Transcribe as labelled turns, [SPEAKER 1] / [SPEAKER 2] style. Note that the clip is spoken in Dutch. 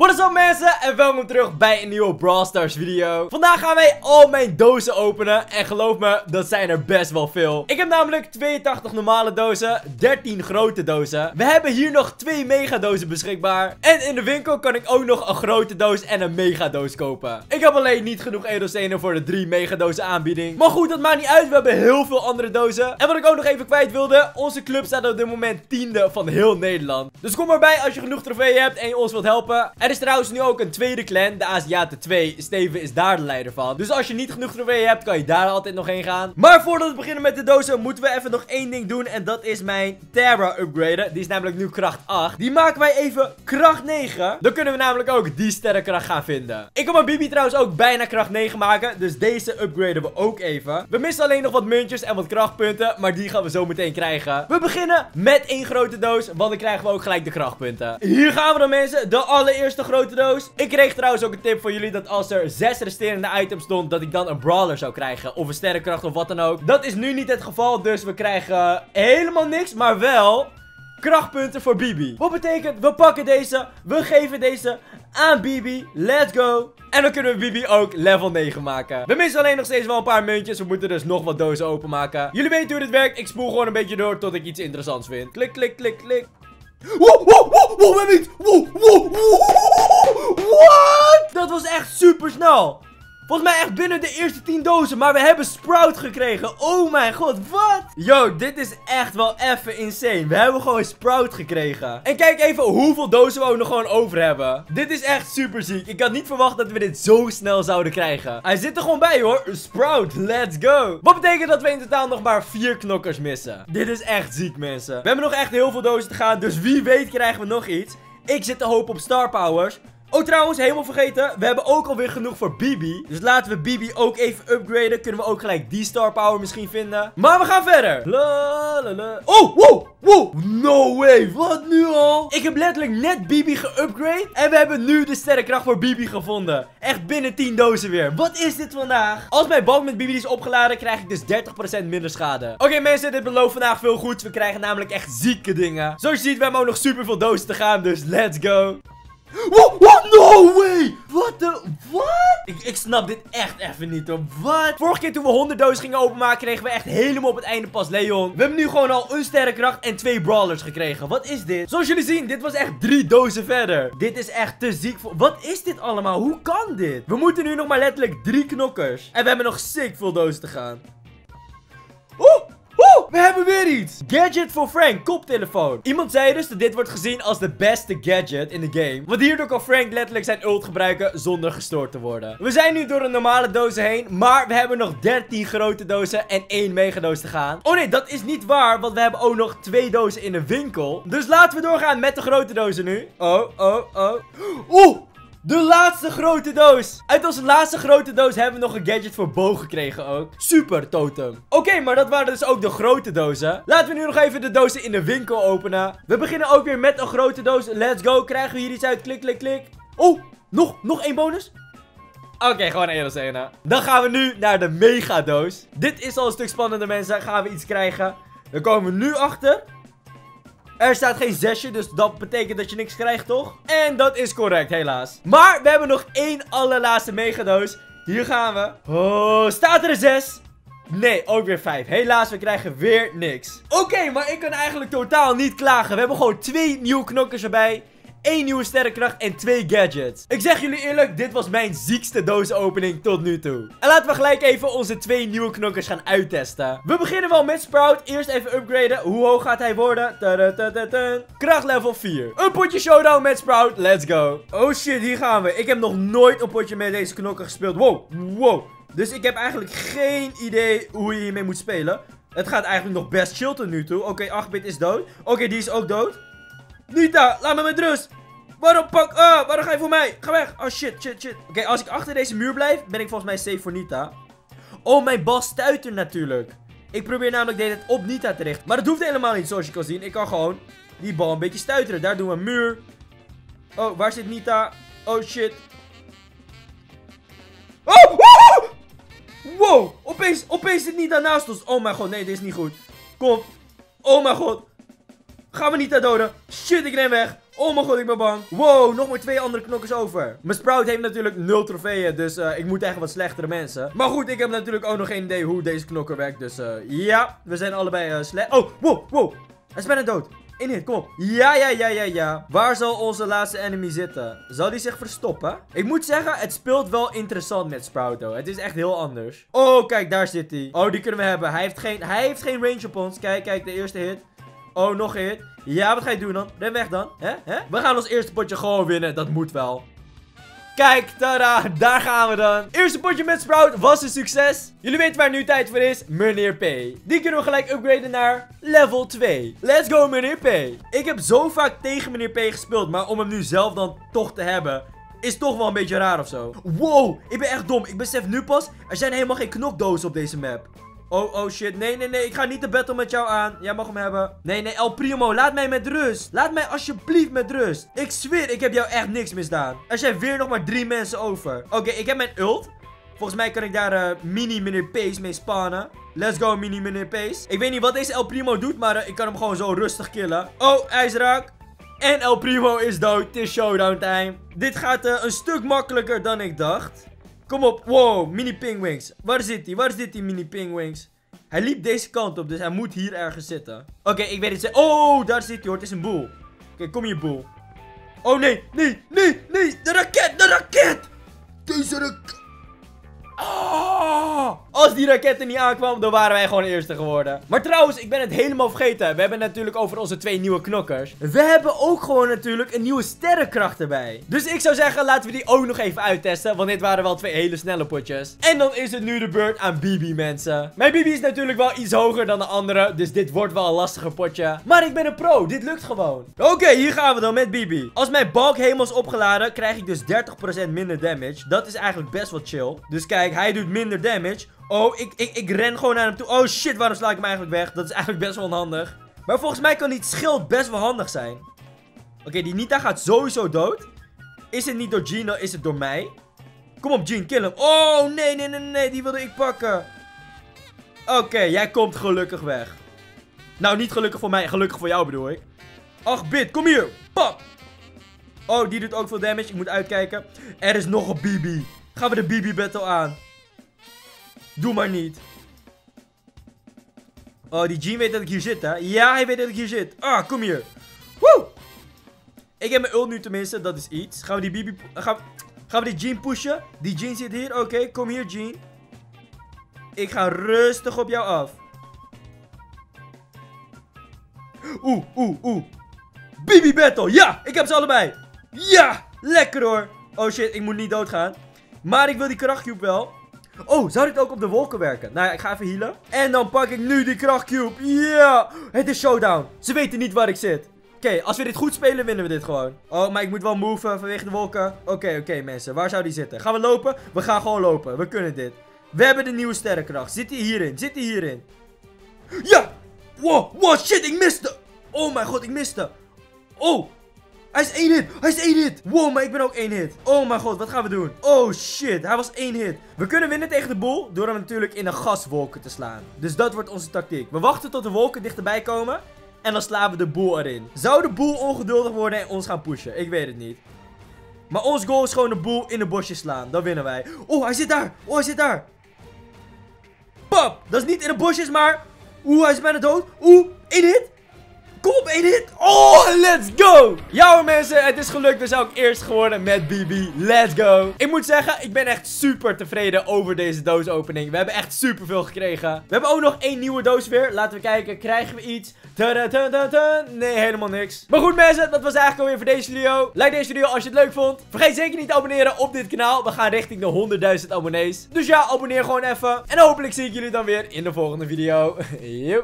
[SPEAKER 1] What is up mensen? En welkom terug bij een nieuwe Brawl Stars video. Vandaag gaan wij al mijn dozen openen. En geloof me, dat zijn er best wel veel. Ik heb namelijk 82 normale dozen 13 grote dozen. We hebben hier nog twee megadozen beschikbaar. En in de winkel kan ik ook nog een grote doos en een megadoos kopen. Ik heb alleen niet genoeg edelstenen voor de drie megadozen aanbieding. Maar goed, dat maakt niet uit. We hebben heel veel andere dozen. En wat ik ook nog even kwijt wilde Onze club staat op dit moment tiende van heel Nederland. Dus kom erbij als je genoeg trofeeën hebt en je ons wilt helpen er is trouwens nu ook een tweede clan, de Aziaten 2. Steven is daar de leider van. Dus als je niet genoeg trofeeën hebt, kan je daar altijd nog heen gaan. Maar voordat we beginnen met de dozen, moeten we even nog één ding doen. En dat is mijn Terra upgraden. Die is namelijk nu kracht 8. Die maken wij even kracht 9. Dan kunnen we namelijk ook die sterrenkracht gaan vinden. Ik kan mijn Bibi trouwens ook bijna kracht 9 maken. Dus deze upgraden we ook even. We missen alleen nog wat muntjes en wat krachtpunten. Maar die gaan we zo meteen krijgen. We beginnen met één grote doos. Want dan krijgen we ook gelijk de krachtpunten. Hier gaan we dan mensen. De allereerste grote doos. Ik kreeg trouwens ook een tip van jullie dat als er zes resterende items stond, dat ik dan een brawler zou krijgen. Of een sterrenkracht of wat dan ook. Dat is nu niet het geval, dus we krijgen helemaal niks, maar wel krachtpunten voor Bibi. Wat betekent, we pakken deze, we geven deze aan Bibi. Let's go. En dan kunnen we Bibi ook level 9 maken. We missen alleen nog steeds wel een paar muntjes. We moeten dus nog wat dozen openmaken. Jullie weten hoe dit werkt. Ik spoel gewoon een beetje door tot ik iets interessants vind. Klik, klik, klik, klik. Wow, wow, wow, we hebben iets. What? Dat was echt super Volgens mij echt binnen de eerste 10 dozen. Maar we hebben Sprout gekregen. Oh mijn god, wat? Yo, dit is echt wel even insane. We hebben gewoon Sprout gekregen. En kijk even hoeveel dozen we ook nog gewoon over hebben. Dit is echt super ziek. Ik had niet verwacht dat we dit zo snel zouden krijgen. Hij zit er gewoon bij hoor. Sprout, let's go. Wat betekent dat we in totaal nog maar 4 knokkers missen. Dit is echt ziek mensen. We hebben nog echt heel veel dozen te gaan. Dus wie weet krijgen we nog iets. Ik zit te hopen op Star Powers. Oh, trouwens, helemaal vergeten. We hebben ook alweer genoeg voor Bibi. Dus laten we Bibi ook even upgraden. Kunnen we ook gelijk die star power misschien vinden. Maar we gaan verder. La, la, la. Oh, wow, wow. No way. Wat nu al? Ik heb letterlijk net Bibi geupgrade. En we hebben nu de sterrenkracht voor Bibi gevonden. Echt binnen 10 dozen weer. Wat is dit vandaag? Als mijn balk met Bibi is opgeladen, krijg ik dus 30% minder schade. Oké mensen, dit belooft vandaag veel goed. We krijgen namelijk echt zieke dingen. Zoals je ziet, we hebben ook nog super veel dozen te gaan. Dus let's go. Wow, wow, no way! Wat de... Wat? Ik, ik snap dit echt even niet hoor. Wat? Vorige keer toen we 100 dozen gingen openmaken, kregen we echt helemaal op het einde pas Leon. We hebben nu gewoon al een sterrenkracht en twee brawlers gekregen. Wat is dit? Zoals jullie zien, dit was echt drie dozen verder. Dit is echt te ziek voor... Wat is dit allemaal? Hoe kan dit? We moeten nu nog maar letterlijk drie knokkers. En we hebben nog sick veel dozen te gaan. Oeh! We hebben weer iets. Gadget voor Frank, koptelefoon. Iemand zei dus dat dit wordt gezien als de beste gadget in de game. Want hierdoor kan Frank letterlijk zijn ult gebruiken zonder gestoord te worden. We zijn nu door een normale dozen heen, maar we hebben nog 13 grote dozen en 1 megadoos te gaan. Oh nee, dat is niet waar, want we hebben ook nog twee dozen in de winkel. Dus laten we doorgaan met de grote dozen nu. Oh, oh, oh. Oeh! De laatste grote doos. Uit onze laatste grote doos hebben we nog een gadget voor boog gekregen ook. Super totem. Oké, maar dat waren dus ook de grote dozen. Laten we nu nog even de dozen in de winkel openen. We beginnen ook weer met een grote doos. Let's go. Krijgen we hier iets uit? Klik, klik, klik. Oh, nog, nog één bonus. Oké, gewoon één scène. Dan gaan we nu naar de mega doos. Dit is al een stuk spannender mensen. Gaan we iets krijgen. Dan komen we nu achter. Er staat geen zesje, dus dat betekent dat je niks krijgt, toch? En dat is correct, helaas. Maar we hebben nog één allerlaatste megadoos. Hier gaan we. Oh, staat er een zes? Nee, ook weer 5. Helaas, we krijgen weer niks. Oké, maar ik kan eigenlijk totaal niet klagen. We hebben gewoon twee nieuwe knokkers erbij. 1 nieuwe sterrenkracht en 2 gadgets. Ik zeg jullie eerlijk, dit was mijn ziekste doosopening tot nu toe. En laten we gelijk even onze twee nieuwe knokkers gaan uittesten. We beginnen wel met Sprout. Eerst even upgraden. Hoe hoog gaat hij worden? Kracht level 4. Een potje showdown met Sprout. Let's go. Oh shit, hier gaan we. Ik heb nog nooit een potje met deze knokker gespeeld. Wow, wow. Dus ik heb eigenlijk geen idee hoe je hiermee moet spelen. Het gaat eigenlijk nog best chill tot nu toe. Oké, 8-bit is dood. Oké, die is ook dood. Nita, laat me met rust. Waarom pak... Ah, waarom ga je voor mij? Ga weg. Oh, shit, shit, shit. Oké, als ik achter deze muur blijf, ben ik volgens mij safe voor Nita. Oh, mijn bal stuitert natuurlijk. Ik probeer namelijk deze op Nita te richten. Maar dat hoeft helemaal niet, zoals je kan zien. Ik kan gewoon die bal een beetje stuiteren. Daar doen we een muur. Oh, waar zit Nita? Oh, shit. Oh! Wow! Opeens, opeens zit Nita naast ons. Oh mijn god, nee, dit is niet goed. Kom. Oh mijn god. Gaan we Nita doden? Shit, ik ren weg. Oh mijn god, ik ben bang. Wow, nog maar twee andere knokkers over. Mijn Sprout heeft natuurlijk nul trofeeën, dus uh, ik moet echt wat slechtere mensen. Maar goed, ik heb natuurlijk ook nog geen idee hoe deze knokker werkt. Dus uh, ja, we zijn allebei uh, slecht. Oh, wow, wow. Hij is bijna dood. In hit, kom op. Ja, ja, ja, ja, ja. Waar zal onze laatste enemy zitten? Zal die zich verstoppen? Ik moet zeggen, het speelt wel interessant met Sprouto. Het is echt heel anders. Oh, kijk, daar zit hij. Oh, die kunnen we hebben. Hij heeft geen, hij heeft geen range op ons. Kijk, kijk, de eerste hit. Oh, nog een hit. Ja, wat ga je doen dan? Ren weg dan. Hè? We gaan ons eerste potje gewoon winnen. Dat moet wel. Kijk, tada, daar gaan we dan. Eerste potje met Sprout was een succes. Jullie weten waar nu tijd voor is, meneer P. Die kunnen we gelijk upgraden naar level 2. Let's go, meneer P. Ik heb zo vaak tegen meneer P gespeeld, maar om hem nu zelf dan toch te hebben, is toch wel een beetje raar of zo. Wow, ik ben echt dom. Ik besef nu pas, er zijn helemaal geen knokdozen op deze map. Oh, oh shit. Nee, nee, nee. Ik ga niet de battle met jou aan. Jij mag hem hebben. Nee, nee. El Primo, laat mij met rust. Laat mij alsjeblieft met rust. Ik zweer, ik heb jou echt niks misdaan. Er zijn weer nog maar drie mensen over. Oké, ik heb mijn ult. Volgens mij kan ik daar uh, mini meneer Pace mee spannen. Let's go, mini meneer Pace. Ik weet niet wat deze El Primo doet, maar uh, ik kan hem gewoon zo rustig killen. Oh, hij is raak. En El Primo is dood. Het is showdown time. Dit gaat uh, een stuk makkelijker dan ik dacht. Kom op. Wow, mini pingwings. Waar zit hij? Waar zit die mini pingwings? Hij liep deze kant op, dus hij moet hier ergens zitten. Oké, ik weet het. Oh, daar zit hij hoor. Het is een boel. Oké, kom hier, boel. Oh, nee, nee, nee, nee. De raket, de raket. Deze raket. Als die raketten niet aankwam, dan waren wij gewoon eerste geworden. Maar trouwens, ik ben het helemaal vergeten. We hebben natuurlijk over onze twee nieuwe knokkers. We hebben ook gewoon natuurlijk een nieuwe sterrenkracht erbij. Dus ik zou zeggen, laten we die ook nog even uittesten. Want dit waren wel twee hele snelle potjes. En dan is het nu de beurt aan Bibi, mensen. Mijn Bibi is natuurlijk wel iets hoger dan de andere. Dus dit wordt wel een lastiger potje. Maar ik ben een pro. Dit lukt gewoon. Oké, hier gaan we dan met Bibi. Als mijn balk helemaal is opgeladen, krijg ik dus 30% minder damage. Dat is eigenlijk best wel chill. Dus kijk, hij doet minder damage. Oh, ik, ik, ik ren gewoon naar hem toe. Oh shit, waarom sla ik hem eigenlijk weg? Dat is eigenlijk best wel onhandig. Maar volgens mij kan die schild best wel handig zijn. Oké, die Nita gaat sowieso dood. Is het niet door Gino, is het door mij? Kom op, Jean, kill hem. Oh, nee, nee, nee, nee, die wilde ik pakken. Oké, jij komt gelukkig weg. Nou, niet gelukkig voor mij, gelukkig voor jou bedoel ik. Ach, bit, kom hier. Pap. Oh, die doet ook veel damage. Ik moet uitkijken. Er is nog een BB. Gaan we de BB battle aan. Doe maar niet. Oh, die Jean weet dat ik hier zit, hè? Ja, hij weet dat ik hier zit. Ah, kom hier. Woe! Ik heb mijn ult nu tenminste, dat is iets. Gaan we die BB... Gaan, gaan we die Jean pushen? Die Jean zit hier. Oké, kom hier, Jean. Ik ga rustig op jou af. Oeh, oeh, oeh. BB battle. Ja, ik heb ze allebei. Ja, lekker hoor. Oh shit, ik moet niet doodgaan. Maar ik wil die krachtcube wel. Oh, zou dit ook op de wolken werken? Nou ja, ik ga even healen. En dan pak ik nu die krachtcube. Ja, het is showdown. Ze weten niet waar ik zit. Oké, als we dit goed spelen, winnen we dit gewoon. Oh, maar ik moet wel moven vanwege de wolken. Oké, oké mensen. Waar zou die zitten? Gaan we lopen? We gaan gewoon lopen. We kunnen dit. We hebben de nieuwe sterrenkracht. Zit hij hierin? Zit hij hierin? Ja! Wow, wow, shit, ik miste. Oh mijn god, ik miste. Oh, hij is één hit. Hij is één hit. Wow, maar ik ben ook één hit. Oh mijn god, wat gaan we doen? Oh shit, hij was één hit. We kunnen winnen tegen de boel door hem natuurlijk in de gaswolken te slaan. Dus dat wordt onze tactiek. We wachten tot de wolken dichterbij komen. En dan slaan we de boel erin. Zou de boel ongeduldig worden en ons gaan pushen? Ik weet het niet. Maar ons goal is gewoon de boel in de bosjes slaan. Dan winnen wij. Oh, hij zit daar. Oh, hij zit daar. Pap. Dat is niet in de bosjes, maar... Oeh, hij is bijna dood. Oeh, één hit. Kom hit. Oh, let's go. Ja mensen, het is gelukt. Dus ook eerst geworden met BB. Let's go. Ik moet zeggen, ik ben echt super tevreden over deze doosopening. We hebben echt super veel gekregen. We hebben ook nog één nieuwe doos weer. Laten we kijken, krijgen we iets? Nee, helemaal niks. Maar goed mensen, dat was eigenlijk alweer voor deze video. Like deze video als je het leuk vond. Vergeet zeker niet te abonneren op dit kanaal. We gaan richting de 100.000 abonnees. Dus ja, abonneer gewoon even. En hopelijk zie ik jullie dan weer in de volgende video. Yo.